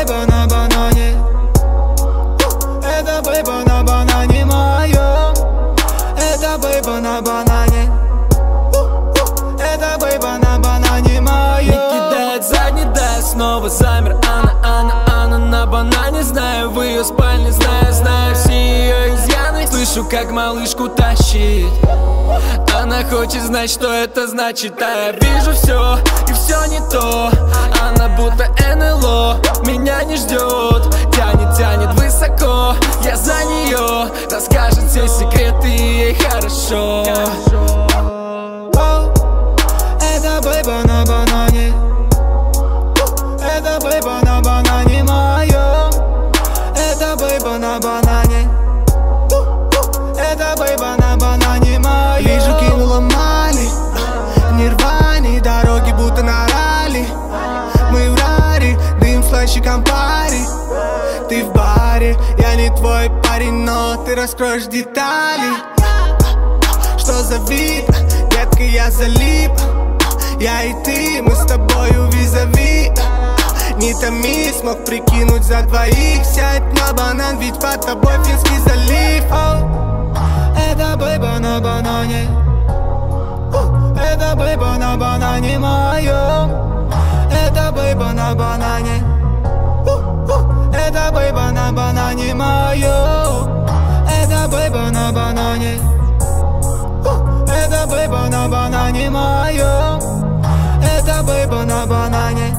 бейба на банане. Это бейба на банане моем Это бейба на банане. Это бейба на банане моем Не кидает задний, да снова замер. Она, она, она на банане. Знаю в ее спальне, знаю, знаю все ее изъяны. Слышу, как малышку тащит. Она хочет знать, что это значит. А я вижу все, и все не то. Она будто НЛО, не ждет Тянет, тянет высоко, я за нее Расскажет все секреты, ей хорошо дым слаще компари. Ты в баре, я не твой парень Но ты раскроешь детали. Что за вид, детка, я залип. Я и ты, мы с тобою визави. Не томи, смог прикинуть за двоих. Сядь на банан, ведь под тобой Финский залив. Это бейба на банане. Это бейба на банане моем. Это бейба на банане Это бейба на банане моем Это бейба на банане. Это бейба на банане моем Это бейба на банане.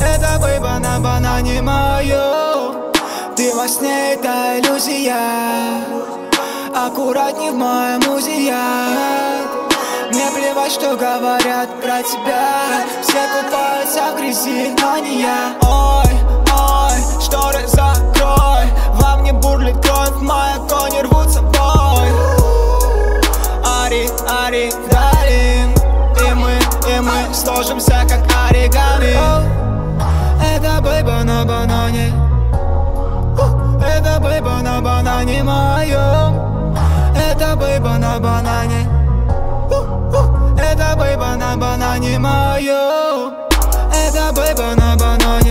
Это бейба на банане моем Ты во сне, это иллюзия. Аккуратней в моем узият Мне плевать, что говорят про тебя. Все купаются в грязи, но не я. Ой, сложимся, как оригами. Это бейба на банане. Это бейба на банане моем. Это бейба на банане. Это бейба на банане моем. Это бейба на банане